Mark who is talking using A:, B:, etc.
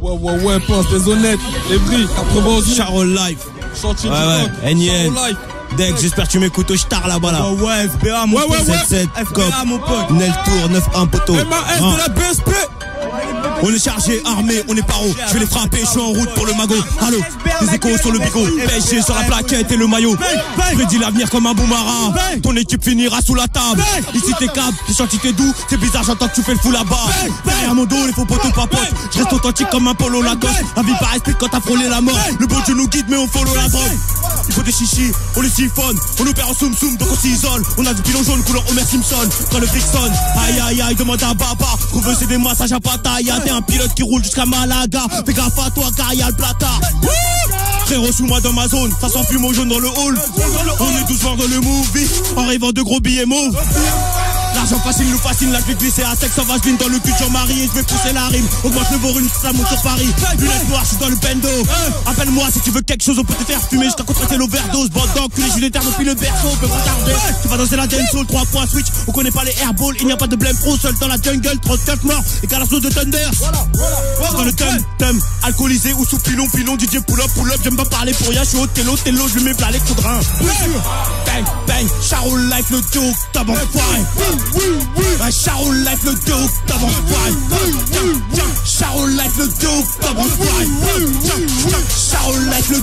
A: Ouais, ouais, ouais, pense, des honnêtes, les vrais, 90.
B: Charol Life.
A: Chantier
B: Ouais, ouais, NIN. Deck, j'espère que tu m'écoutes au star là-bas là.
C: Ouais, FBA, mon
A: Ouais, ouais,
C: pote.
A: ouais.
B: 7 cop.
C: FBA, mon pote.
B: Nel Tour, 9-1 poteau.
A: MAS de la BSP.
B: On est chargé, armé, on est paro. Je vais les frapper, je suis en route pour le magot. Allô, les échos sur le bigot. PSG sur la plaquette et le maillot. Prédis l'avenir comme un boomerang. Ton équipe finira sous la table. Ici t'es câble, t'es gentil, t'es doux. C'est bizarre, j'entends que tu fais le fou là-bas. Derrière mon dos, les faux poteaux papotent. Je reste authentique comme un polo Lacoste. La vie par esprit quand t'as frôlé la mort. Le bon Dieu nous guide, mais on follow la drogue. Il faut des chichis, on les siphonne. On opère en soum soum, donc on s'isole. On a du pilon jaune couleur Homer Simpson. Quand le sonne, aïe aïe aïe, demande à Baba. Qu'on veut, c'est des massages à Pattaya. T'es un pilote qui roule jusqu'à Malaga. Fais gaffe à toi, car le platard. Frérot, sous moi dans ma zone, ça sent fume au jaune dans le hall. On est doucement dans le movie, en rêvant de gros billets mauves. L'argent facile nous fascine, là je vais glisser à sec, ça va je dans le cul de Jean-Marie et je vais pousser la rime. Augmente le volume, ça monte sur Paris. Lunettes noires, je suis dans le bendo. Appelle-moi si tu veux quelque chose, on peut te faire fumer jusqu'à contracter l'overdose. Bande d'enculés, je suis l'éterne depuis le berceau, on peut regarder. Tu vas danser la dancehall, 3 points switch. On connaît pas les airballs, il n'y a pas de blême pro, seul dans la jungle. 34 morts et Calasso de Thunder. Dans le tum, tum, alcoolisé ou sous pilon, pilon, DJ pull up, pull up. J'aime pas parler pour rien, je suis au télo, télo, je lui mets plein les rein. Bang, bang, Charo Life, le Un char au life le 2 octobre en Char life le 2 octobre en Char life le